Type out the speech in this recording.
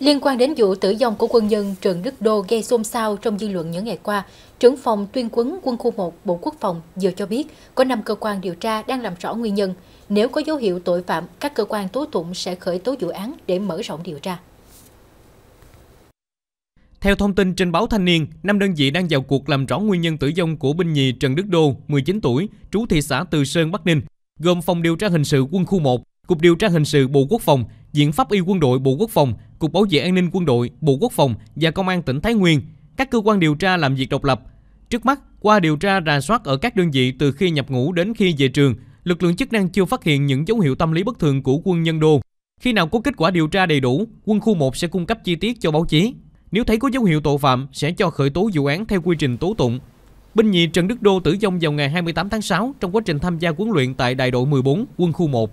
Liên quan đến vụ tử vong của quân nhân Trần Đức Đô gây xôn xao trong dư luận những ngày qua, trưởng phòng tuyên quấn quân khu 1 Bộ Quốc phòng vừa cho biết có 5 cơ quan điều tra đang làm rõ nguyên nhân. Nếu có dấu hiệu tội phạm, các cơ quan tố tụng sẽ khởi tố vụ án để mở rộng điều tra. Theo thông tin trên báo Thanh niên, năm đơn vị đang vào cuộc làm rõ nguyên nhân tử vong của binh nhì Trần Đức Đô, 19 tuổi, trú thị xã Từ Sơn, Bắc Ninh, gồm Phòng điều tra hình sự quân khu 1, Cục điều tra hình sự Bộ Quốc phòng, Viện pháp y quân đội Bộ Quốc phòng, Cục bảo vệ an ninh quân đội, Bộ Quốc phòng và Công an tỉnh Thái Nguyên. Các cơ quan điều tra làm việc độc lập. Trước mắt, qua điều tra rà soát ở các đơn vị từ khi nhập ngũ đến khi về trường, lực lượng chức năng chưa phát hiện những dấu hiệu tâm lý bất thường của quân nhân đô. Khi nào có kết quả điều tra đầy đủ, quân khu 1 sẽ cung cấp chi tiết cho báo chí. Nếu thấy có dấu hiệu tội phạm, sẽ cho khởi tố vụ án theo quy trình tố tụng. Binh nhì Trần Đức Đô tử vong vào ngày 28 tháng 6 trong quá trình tham gia huấn luyện tại đại đội 14, quân khu 1.